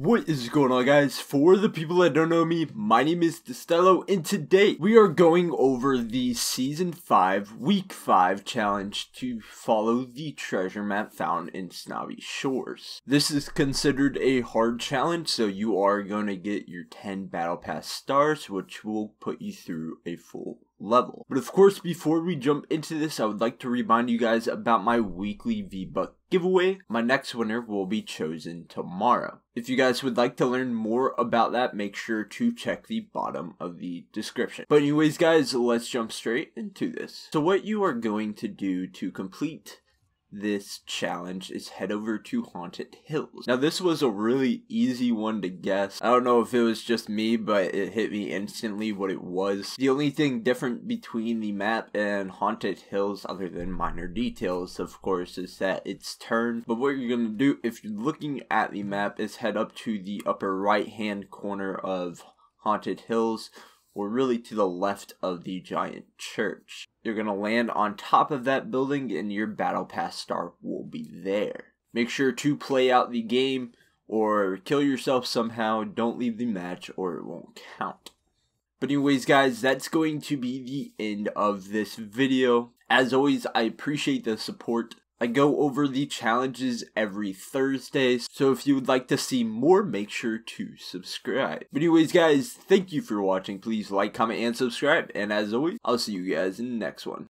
What is going on guys? For the people that don't know me, my name is Destello and today we are going over the season 5 week 5 challenge to follow the treasure map found in Snobby Shores. This is considered a hard challenge so you are going to get your 10 battle pass stars which will put you through a full level. But of course, before we jump into this, I would like to remind you guys about my weekly V-Buck giveaway. My next winner will be chosen tomorrow. If you guys would like to learn more about that, make sure to check the bottom of the description. But anyways, guys, let's jump straight into this. So what you are going to do to complete this challenge is head over to Haunted Hills. Now this was a really easy one to guess. I don't know if it was just me, but it hit me instantly what it was. The only thing different between the map and Haunted Hills, other than minor details, of course, is that it's turned. But what you're gonna do if you're looking at the map is head up to the upper right hand corner of Haunted Hills or really to the left of the giant church. You're going to land on top of that building and your battle pass star will be there. Make sure to play out the game or kill yourself somehow. Don't leave the match or it won't count. But anyways guys, that's going to be the end of this video. As always, I appreciate the support. I go over the challenges every Thursday, so if you would like to see more, make sure to subscribe. But anyways, guys, thank you for watching. Please like, comment, and subscribe. And as always, I'll see you guys in the next one.